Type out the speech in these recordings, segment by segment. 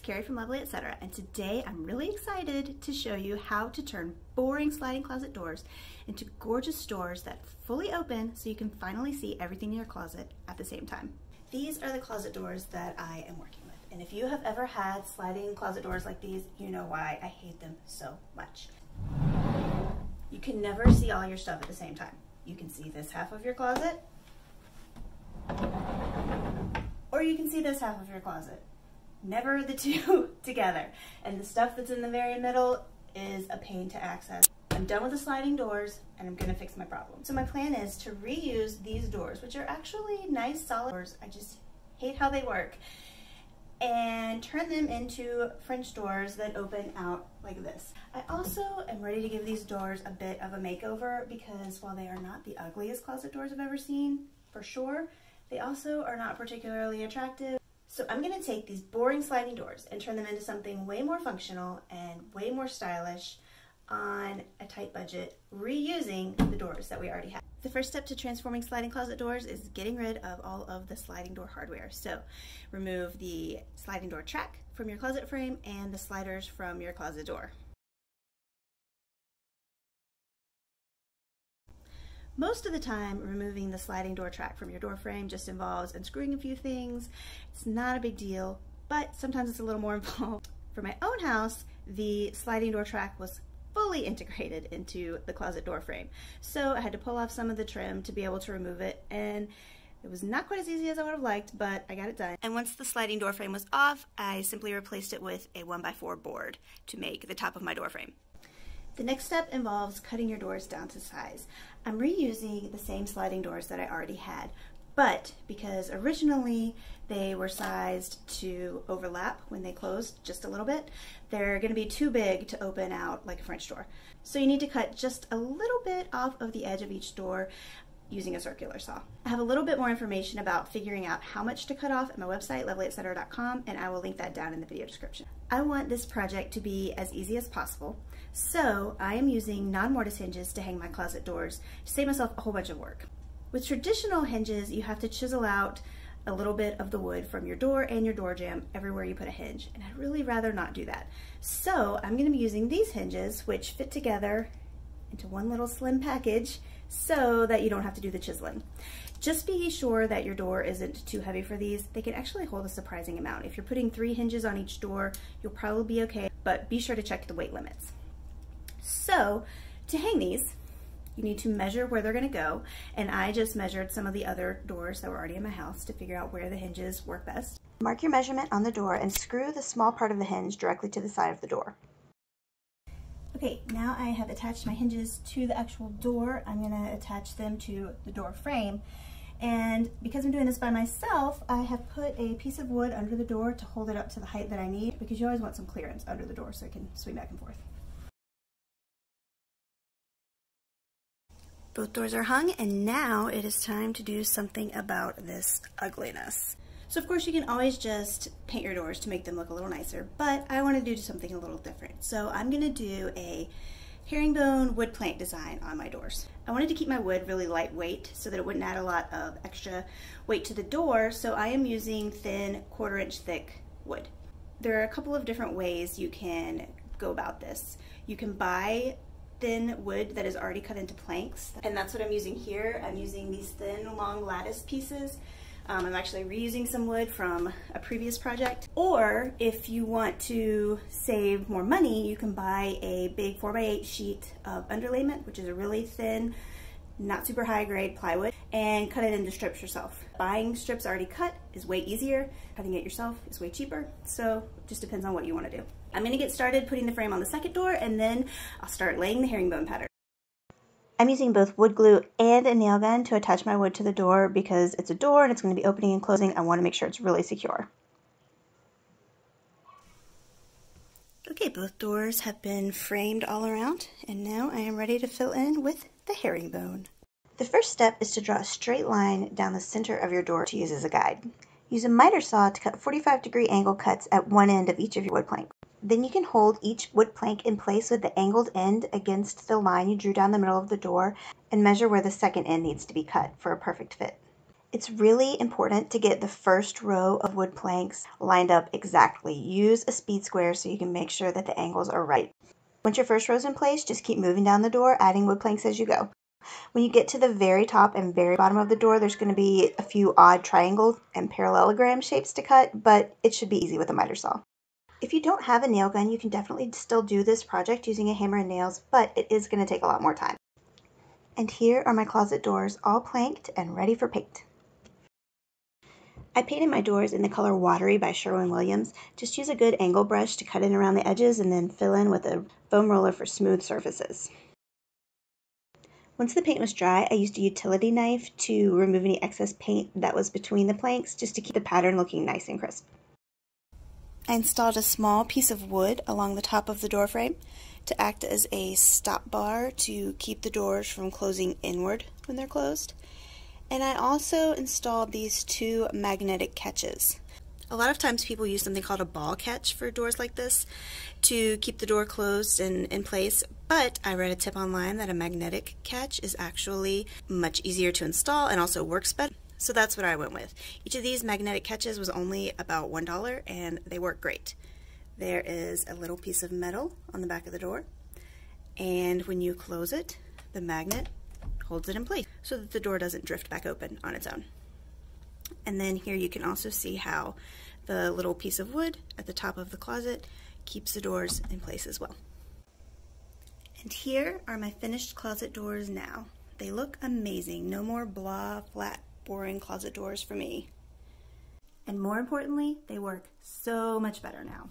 It's Carrie from Lovely Etc. And today I'm really excited to show you how to turn boring sliding closet doors into gorgeous doors that fully open so you can finally see everything in your closet at the same time. These are the closet doors that I am working with. And if you have ever had sliding closet doors like these, you know why I hate them so much. You can never see all your stuff at the same time. You can see this half of your closet, or you can see this half of your closet. Never the two together. And the stuff that's in the very middle is a pain to access. I'm done with the sliding doors and I'm gonna fix my problem. So my plan is to reuse these doors, which are actually nice solid doors. I just hate how they work and turn them into French doors that open out like this. I also am ready to give these doors a bit of a makeover because while they are not the ugliest closet doors I've ever seen, for sure, they also are not particularly attractive. So I'm gonna take these boring sliding doors and turn them into something way more functional and way more stylish on a tight budget, reusing the doors that we already have. The first step to transforming sliding closet doors is getting rid of all of the sliding door hardware. So remove the sliding door track from your closet frame and the sliders from your closet door. Most of the time, removing the sliding door track from your door frame just involves unscrewing a few things. It's not a big deal, but sometimes it's a little more involved. For my own house, the sliding door track was fully integrated into the closet door frame. So I had to pull off some of the trim to be able to remove it and it was not quite as easy as I would have liked, but I got it done. And once the sliding door frame was off, I simply replaced it with a 1x4 board to make the top of my door frame. The next step involves cutting your doors down to size. I'm reusing the same sliding doors that I already had, but because originally they were sized to overlap when they closed just a little bit, they're going to be too big to open out like a French door. So you need to cut just a little bit off of the edge of each door using a circular saw. I have a little bit more information about figuring out how much to cut off at my website, lovelyetc.com, and I will link that down in the video description. I want this project to be as easy as possible, so I am using non-mortise hinges to hang my closet doors to save myself a whole bunch of work. With traditional hinges, you have to chisel out a little bit of the wood from your door and your door jamb everywhere you put a hinge, and I'd really rather not do that. So I'm gonna be using these hinges, which fit together into one little slim package so that you don't have to do the chiseling. Just be sure that your door isn't too heavy for these. They can actually hold a surprising amount. If you're putting three hinges on each door, you'll probably be okay, but be sure to check the weight limits. So to hang these, you need to measure where they're gonna go. And I just measured some of the other doors that were already in my house to figure out where the hinges work best. Mark your measurement on the door and screw the small part of the hinge directly to the side of the door. Okay, now I have attached my hinges to the actual door. I'm gonna attach them to the door frame. And because I'm doing this by myself, I have put a piece of wood under the door to hold it up to the height that I need because you always want some clearance under the door so it can swing back and forth. Both doors are hung and now it is time to do something about this ugliness. So of course you can always just paint your doors to make them look a little nicer, but I want to do something a little different. So I'm going to do a herringbone wood plank design on my doors. I wanted to keep my wood really lightweight so that it wouldn't add a lot of extra weight to the door, so I am using thin quarter inch thick wood. There are a couple of different ways you can go about this. You can buy thin wood that is already cut into planks. And that's what I'm using here. I'm using these thin long lattice pieces. Um, I'm actually reusing some wood from a previous project. Or if you want to save more money, you can buy a big 4x8 sheet of underlayment, which is a really thin, not super high grade plywood, and cut it into strips yourself. Buying strips already cut is way easier. Cutting it yourself is way cheaper. So it just depends on what you want to do. I'm going to get started putting the frame on the second door and then I'll start laying the herringbone pattern. I'm using both wood glue and a nail gun to attach my wood to the door because it's a door and it's going to be opening and closing. I want to make sure it's really secure. Okay, both doors have been framed all around and now I am ready to fill in with the herringbone. The first step is to draw a straight line down the center of your door to use as a guide. Use a miter saw to cut 45 degree angle cuts at one end of each of your wood planks. Then you can hold each wood plank in place with the angled end against the line you drew down the middle of the door and measure where the second end needs to be cut for a perfect fit. It's really important to get the first row of wood planks lined up exactly. Use a speed square so you can make sure that the angles are right. Once your first row is in place, just keep moving down the door, adding wood planks as you go. When you get to the very top and very bottom of the door, there's going to be a few odd triangle and parallelogram shapes to cut, but it should be easy with a miter saw. If you don't have a nail gun, you can definitely still do this project using a hammer and nails, but it is going to take a lot more time. And here are my closet doors, all planked and ready for paint. I painted my doors in the color Watery by Sherwin-Williams. Just use a good angle brush to cut in around the edges and then fill in with a foam roller for smooth surfaces. Once the paint was dry, I used a utility knife to remove any excess paint that was between the planks just to keep the pattern looking nice and crisp. I installed a small piece of wood along the top of the door frame to act as a stop bar to keep the doors from closing inward when they're closed. And I also installed these two magnetic catches. A lot of times people use something called a ball catch for doors like this to keep the door closed and in place, but I read a tip online that a magnetic catch is actually much easier to install and also works better. So that's what I went with. Each of these magnetic catches was only about $1 and they work great. There is a little piece of metal on the back of the door and when you close it, the magnet holds it in place so that the door doesn't drift back open on its own. And then here you can also see how the little piece of wood at the top of the closet keeps the doors in place as well. And here are my finished closet doors now. They look amazing. No more blah, flat, boring closet doors for me. And more importantly, they work so much better now.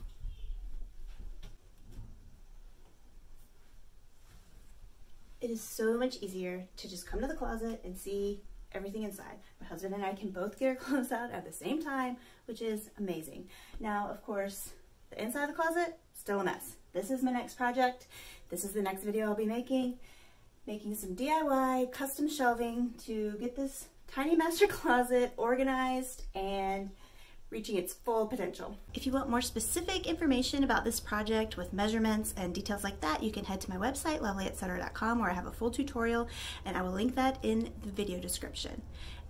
It is so much easier to just come to the closet and see everything inside. My husband and I can both get our clothes out at the same time, which is amazing. Now, of course, the inside of the closet, still a mess. This is my next project. This is the next video I'll be making. Making some DIY custom shelving to get this tiny master closet organized and reaching its full potential. If you want more specific information about this project with measurements and details like that, you can head to my website, lovelyetc.com, where I have a full tutorial, and I will link that in the video description.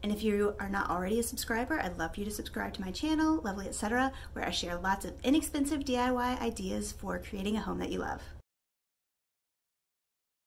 And if you are not already a subscriber, I'd love for you to subscribe to my channel, Lovely Etc., where I share lots of inexpensive DIY ideas for creating a home that you love.